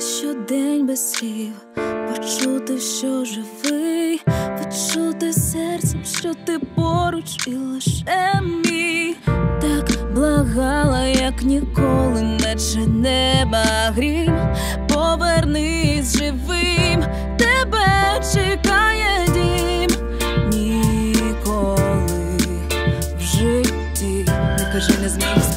щодень без слів, почути, що живий, почути серцем, що ти поруч, і лише мій. Так благала, як ніколи, наче неба грім, повернись живим, тебе чекає дім, ніколи в житті. Не кажи, не зміг.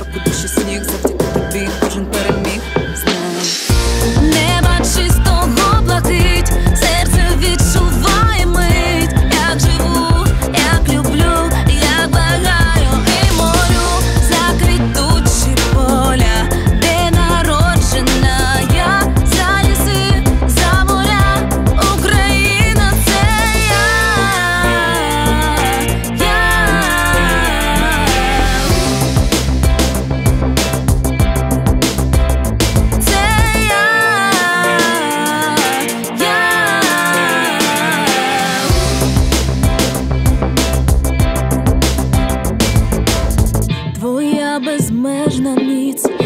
безмежна міць.